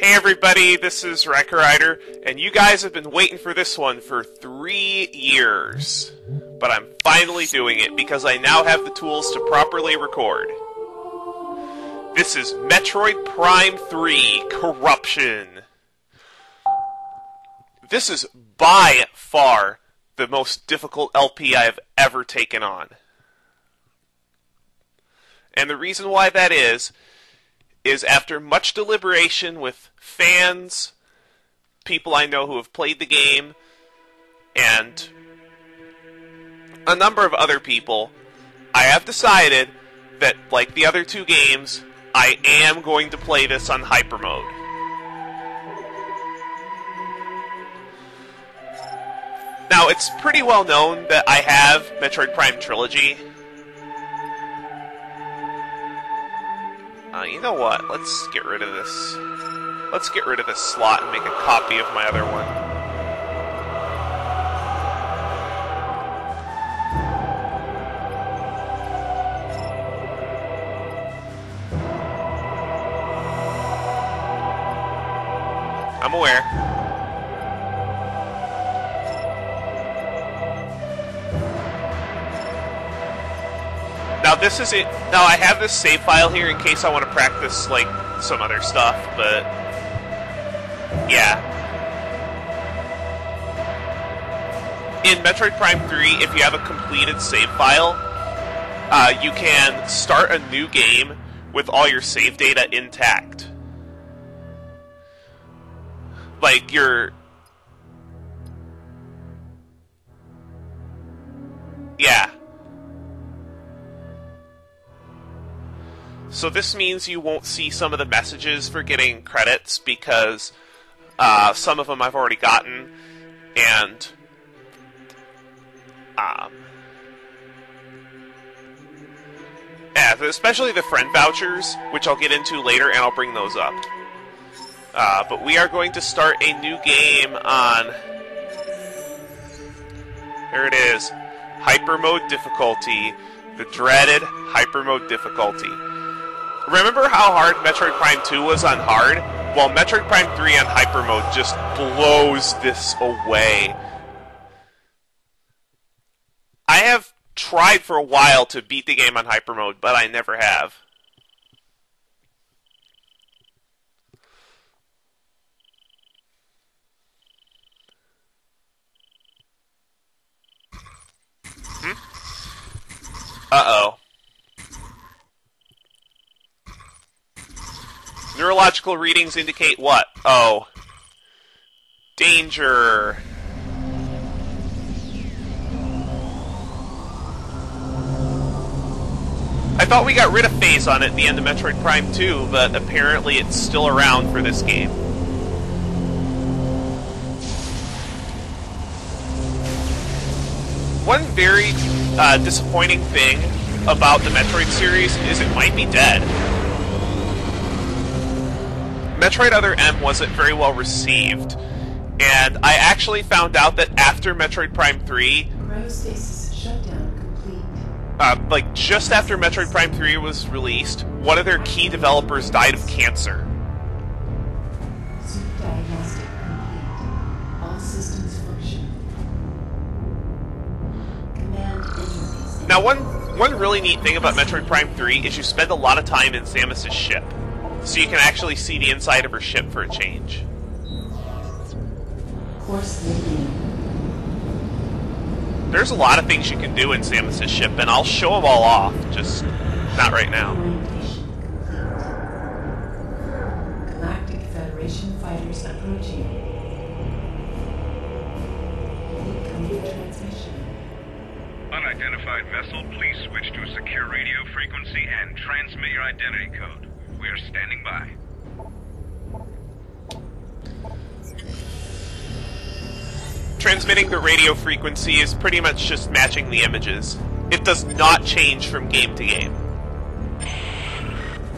Hey everybody, this is RaikouRider, and you guys have been waiting for this one for three years. But I'm finally doing it because I now have the tools to properly record. This is Metroid Prime 3 Corruption. This is by far the most difficult LP I have ever taken on. And the reason why that is, is after much deliberation with fans, people I know who have played the game, and a number of other people, I have decided that, like the other two games, I am going to play this on hyper mode. Now, it's pretty well known that I have Metroid Prime Trilogy. Uh, you know what? Let's get rid of this. Let's get rid of this slot and make a copy of my other one. I'm aware. This is it. Now I have this save file here in case I want to practice like some other stuff, but yeah. In Metroid Prime 3, if you have a completed save file, uh, you can start a new game with all your save data intact. Like your Yeah. So this means you won't see some of the messages for getting credits because uh, some of them I've already gotten, and um, yeah, especially the friend vouchers, which I'll get into later, and I'll bring those up. Uh, but we are going to start a new game on. There it is, hyper mode difficulty, the dreaded hyper mode difficulty. Remember how hard Metroid Prime 2 was on hard? Well, Metroid Prime 3 on hyper mode just blows this away. I have tried for a while to beat the game on hyper mode, but I never have. Hmm? Uh-oh. Neurological readings indicate what? Oh. Danger. I thought we got rid of Phazon it at the end of Metroid Prime 2, but apparently it's still around for this game. One very uh, disappointing thing about the Metroid series is it might be dead. Metroid Other M wasn't very well received, and I actually found out that after Metroid Prime 3, uh, like just after Metroid Prime 3 was released, one of their key developers died of cancer. Now, one one really neat thing about Metroid Prime 3 is you spend a lot of time in Samus's ship, so you can actually see the inside of her ship for a change. There's a lot of things you can do in Samus's ship, and I'll show them all off, just not right now. Galactic Federation fighters approaching. Incoming transmission. Unidentified vessel, please switch to secure radio frequency and transmit your identity code. We are standing by. Transmitting the radio frequency is pretty much just matching the images. It does not change from game to game.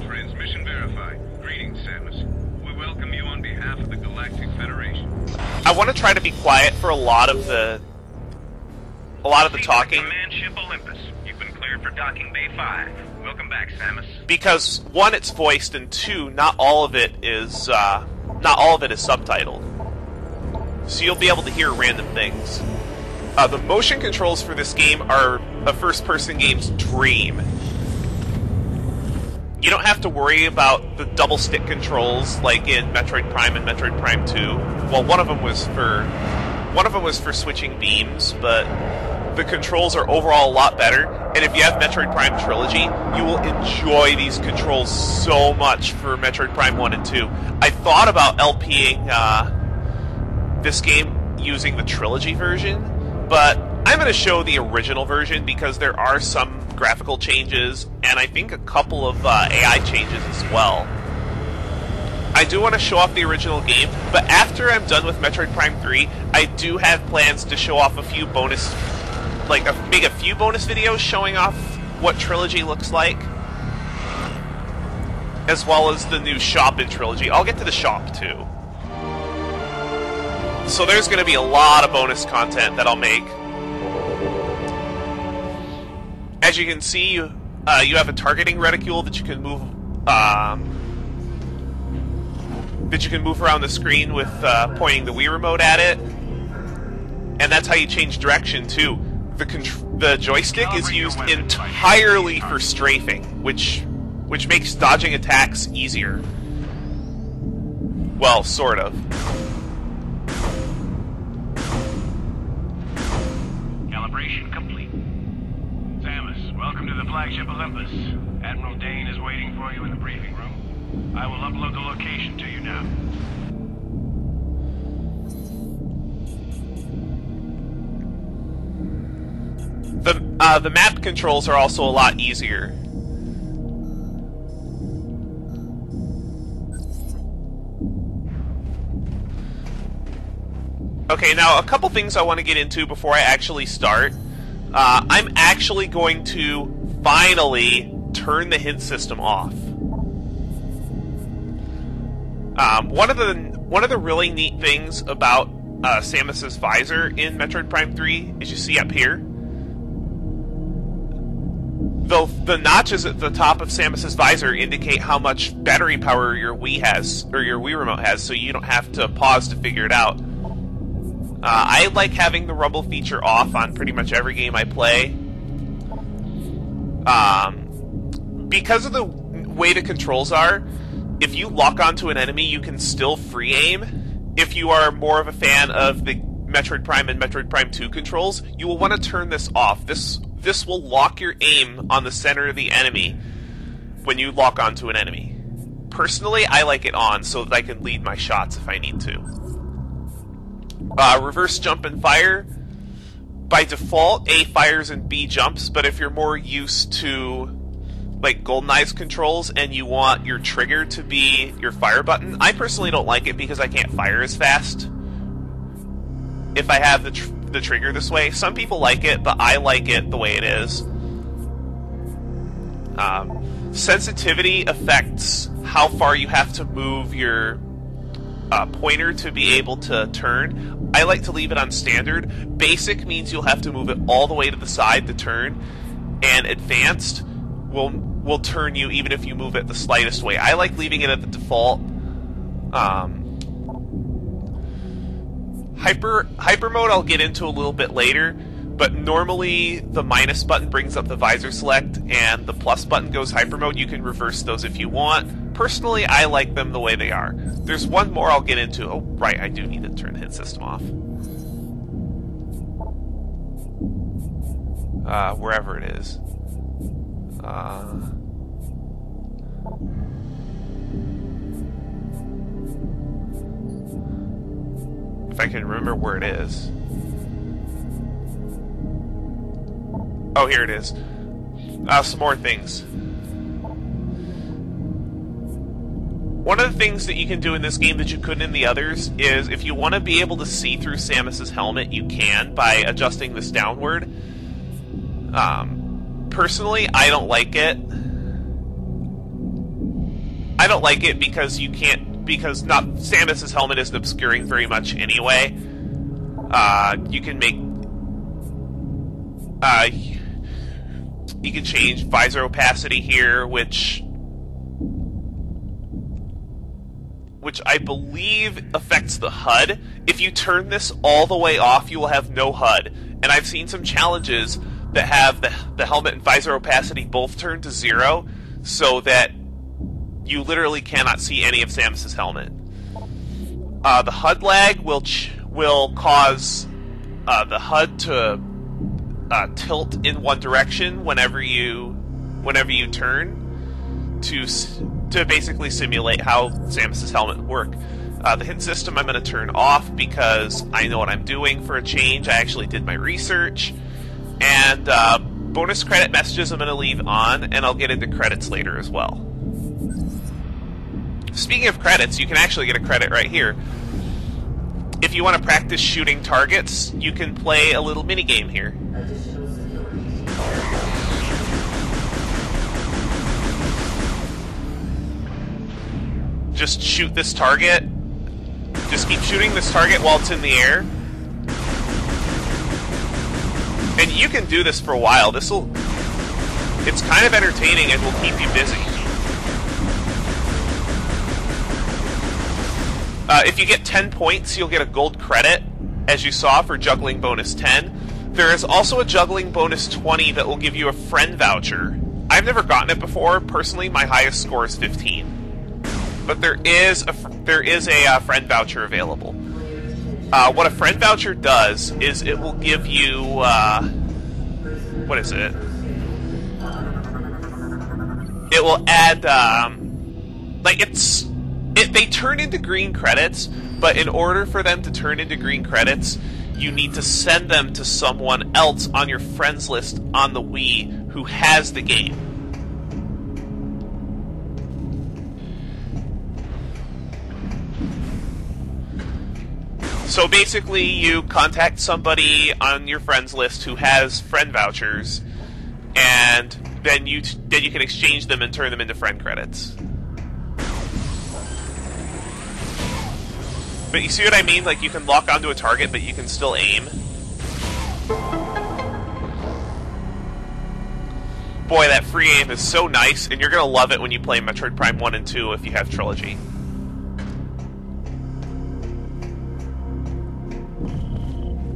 Transmission verified. Greetings, Samus. We welcome you on behalf of the Galactic Federation. I want to try to be quiet for a lot of the a lot of the talking Command ship Olympus. You've been cleared for docking bay 5. Welcome back, Samus. because one, it's voiced, and two, not all of it is uh, not all of it is subtitled. So you'll be able to hear random things. Uh, the motion controls for this game are a first person game's dream. You don't have to worry about the double stick controls like in Metroid Prime and Metroid Prime 2. Well, one of them was for one of them was for switching beams, but the controls are overall a lot better. And if you have Metroid Prime Trilogy, you will enjoy these controls so much for Metroid Prime 1 and 2. I thought about LPing uh, this game using the Trilogy version, but I'm going to show the original version because there are some graphical changes and I think a couple of uh, AI changes as well. I do want to show off the original game, but after I'm done with Metroid Prime 3, I do have plans to show off a few bonus, like a, make a few bonus videos showing off what Trilogy looks like, as well as the new shop in Trilogy. I'll get to the shop too. So there's going to be a lot of bonus content that I'll make. As you can see, uh, you have a targeting reticule that you can move. Um, that you can move around the screen with uh, pointing the Wii remote at it, and that's how you change direction too. The contr- the joystick is used entirely for strafing, which which makes dodging attacks easier. Well, sort of. Calibration complete. Samus, welcome to the flagship Olympus. Admiral Dane is waiting for you in the briefing room. I will upload the location to you now. The uh, the map controls are also a lot easier. Okay, now a couple things I want to get into before I actually start. Uh, I'm actually going to finally turn the hint system off. Um, one of the one of the really neat things about uh, Samus's visor in Metroid Prime 3 is you see up here the the notches at the top of Samus's visor indicate how much battery power your Wii has or your Wii remote has, so you don't have to pause to figure it out. Uh, I like having the rumble feature off on pretty much every game I play. Um, because of the way the controls are, if you lock onto an enemy, you can still free aim. If you are more of a fan of the Metroid Prime and Metroid Prime 2 controls, you will want to turn this off. This this will lock your aim on the center of the enemy when you lock onto an enemy. Personally, I like it on so that I can lead my shots if I need to. Uh, reverse jump and fire. By default, A fires and B jumps, but if you're more used to like GoldenEye's controls and you want your trigger to be your fire button, I personally don't like it because I can't fire as fast if I have the tr- the trigger this way. Some people like it, but I like it the way it is. Um, sensitivity affects how far you have to move your uh, pointer to be able to turn. I like to leave it on standard. Basic means you'll have to move it all the way to the side to turn, and advanced will will turn you even if you move it the slightest way. I like leaving it at the default. Um, hyper hyper mode I'll get into a little bit later, but normally the minus button brings up the visor select and the plus button goes hyper mode. You can reverse those if you want. Personally, I like them the way they are. There's one more I'll get into. Oh, right, I do need to turn the hit system off. Uh, wherever it is. Uh, if I can remember where it is. Oh, here it is. Uh, some more things. One of the things that you can do in this game that you couldn't in the others is if you want to be able to see through Samus's helmet, you can by adjusting this downward. Um, personally, I don't like it. I don't like it because you can't because not Samus's helmet isn't obscuring very much anyway. Uh, you can make uh, you can change visor opacity here, which which I believe affects the HUD. If you turn this all the way off, you will have no HUD. And I've seen some challenges that have the, the helmet and visor opacity both turned to zero, so that you literally cannot see any of Samus's helmet. Uh, the HUD lag will ch- will cause uh, the HUD to uh, tilt in one direction whenever you whenever you turn to to basically simulate how Samus's helmet would work. Uh, the hint system I'm going to turn off because I know what I'm doing for a change. I actually did my research, and uh, bonus credit messages I'm going to leave on, and I'll get into credits later as well. Speaking of credits, you can actually get a credit right here. If you want to practice shooting targets, you can play a little mini game here. Just shoot this target. Just keep shooting this target while it's in the air. And you can do this for a while. This will. It's kind of entertaining and will keep you busy. Uh, if you get 10 points, you'll get a gold credit, as you saw for juggling bonus 10. There is also a juggling bonus 20 that will give you a friend voucher. I've never gotten it before. Personally, my highest score is 15. But there is a there is a uh, friend voucher available. Uh, what a friend voucher does is it will give you uh, what is it? It will add um, like it's it, they turn into green credits, but in order for them to turn into green credits, you need to send them to someone else on your friends list on the Wii who has the game. So basically, you contact somebody on your friends list who has friend vouchers, and then you t- then you can exchange them and turn them into friend credits. But you see what I mean? Like you can lock onto a target, but you can still aim. Boy, that free aim is so nice, and you're gonna love it when you play Metroid Prime 1 and 2 if you have Trilogy.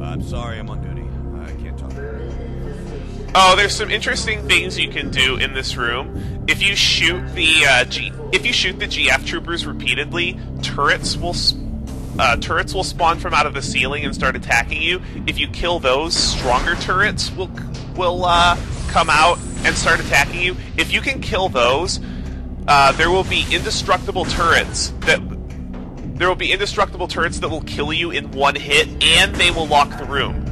I'm sorry, I'm on duty. I can't talk. Oh, there's some interesting things you can do in this room. If you shoot the uh, G, if you shoot the GF troopers repeatedly, turrets will s- uh, turrets will spawn from out of the ceiling and start attacking you. If you kill those, stronger turrets will will uh, come out and start attacking you. If you can kill those, uh, there will be indestructible turrets that there will be indestructible turrets that will kill you in one hit, and they will lock the room,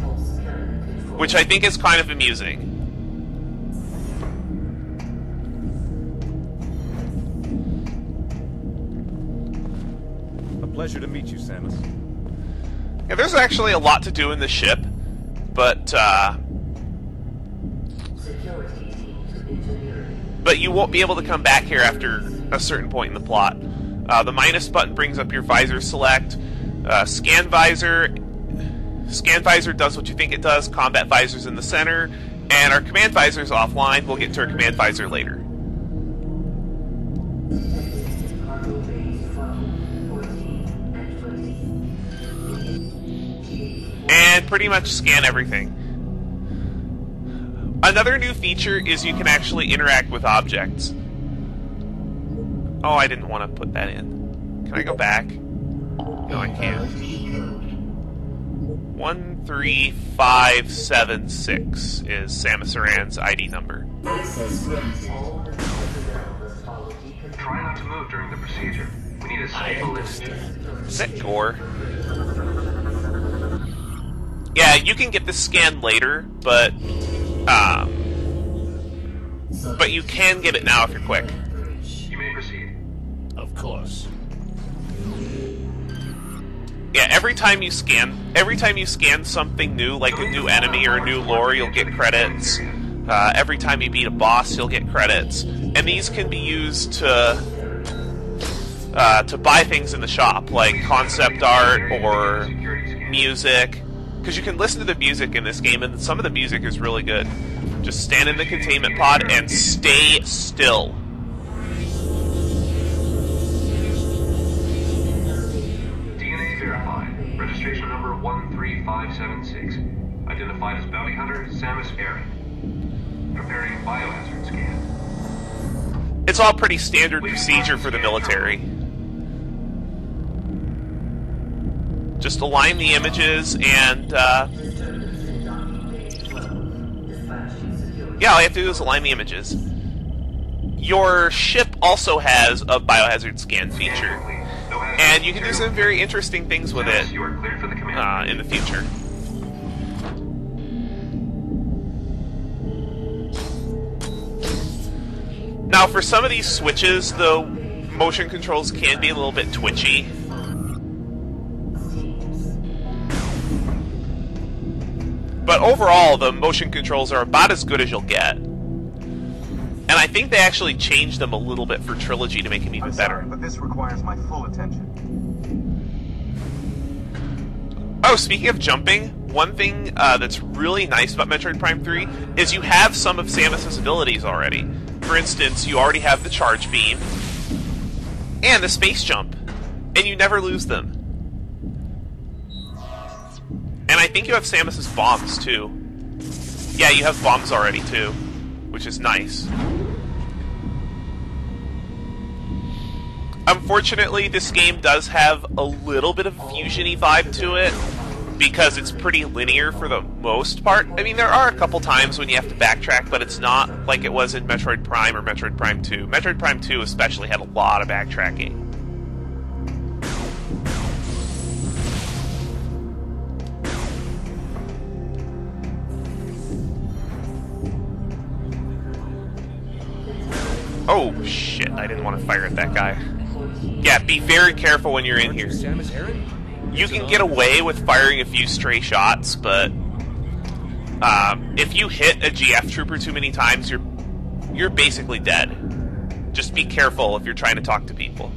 which I think is kind of amusing. Pleasure to meet you, Samus. Yeah, there's actually a lot to do in the ship, but uh, but you won't be able to come back here after a certain point in the plot. Uh, the minus button brings up your visor select. Uh, scan visor. Scan visor does what you think it does. Combat visor's in the center, and our command visor's offline. We'll get to our command visor later. And pretty much scan everything. Another new feature is you can actually interact with objects. Oh, I didn't want to put that in. Can I go back? No, I can't. One three five seven six is Samus Aran's ID number. Try not to move during the procedure. We need a stable Is that Gore? Yeah, you can get this scan later, but um, but you can get it now if you're quick. You may proceed. Of course. Yeah, every time you scan, every time you scan something new, like a new enemy or a new lore, you'll get credits. Uh, every time you beat a boss, you'll get credits, and these can be used to uh, to buy things in the shop, like concept art or music, because you can listen to the music in this game, and some of the music is really good. Just stand in the containment pod and stay still. DNA verified. Registration number 13576. Identified as bounty hunter Samus Aran. Preparing biohazard scan. It's all pretty standard procedure for the military. Just align the images and, uh, yeah, all you have to do is align the images. Your ship also has a biohazard scan feature, and you can do some very interesting things with it uh, in the future. Now, for some of these switches, the motion controls can be a little bit twitchy. But overall, the motion controls are about as good as you'll get. And I think they actually changed them a little bit for Trilogy to make them even I'm better. sorry, but this requires my full attention. Oh, speaking of jumping, one thing uh, that's really nice about Metroid Prime 3 is you have some of Samus's abilities already. For instance, you already have the charge beam and the space jump, and you never lose them. And I think you have Samus's bombs too. Yeah, you have bombs already too, which is nice. Unfortunately, this game does have a little bit of fusiony vibe to it because it's pretty linear for the most part. I mean, there are a couple times when you have to backtrack, but it's not like it was in Metroid Prime or Metroid Prime 2. Metroid Prime 2 especially had a lot of backtracking. Oh shit, I didn't want to fire at that guy. Yeah, be very careful when you're in here. You can get away with firing a few stray shots, but um, if you hit a GF trooper too many times, you're you're basically dead. Just be careful if you're trying to talk to people.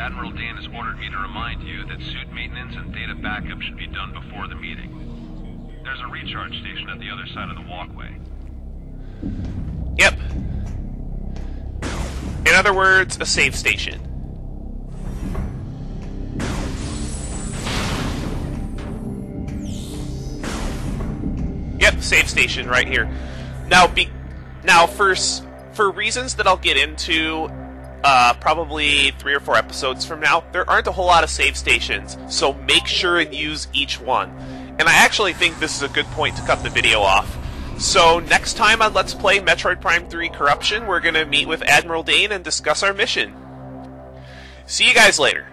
Admiral Dane has ordered me to remind you that suit maintenance and data backup should be done before the meeting. There's a recharge station at the other side of the walkway. Yep. In other words, a save station. Yep, save station right here. Now, be now for for reasons that I'll get into, uh, probably three or four episodes from now, there aren't a whole lot of save stations. So make sure and use each one. And I actually think this is a good point to cut the video off. So next time on Let's Play Metroid Prime 3 Corruption, we're gonna meet with Admiral Dane and discuss our mission. See you guys later.